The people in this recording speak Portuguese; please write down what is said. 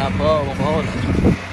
Tá bom, vamos.